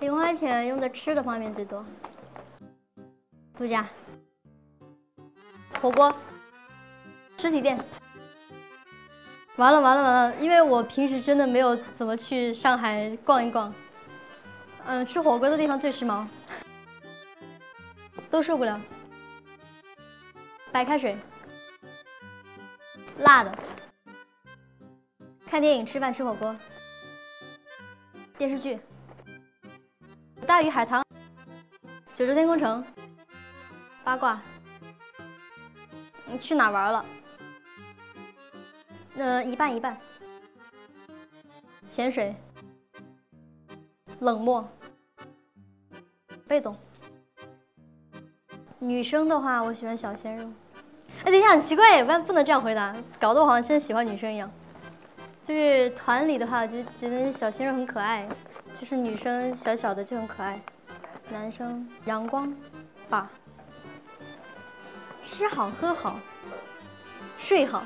零花钱用在吃的方面最多。度假、火锅、实体店。完了完了完了！因为我平时真的没有怎么去上海逛一逛。嗯，吃火锅的地方最时髦，都受不了。白开水，辣的。看电影、吃饭、吃火锅。电视剧。大鱼海棠。九州天空城。八卦。你去哪玩了？呃，一半一半。潜水。冷漠。被动。女生的话，我喜欢小鲜肉。哎，等一下，很奇怪，不不能这样回答，搞得我好像真喜欢女生一样。就是团里的话，我就觉得小鲜肉很可爱，就是女生小小的就很可爱。男生阳光，吧。吃好喝好，睡好。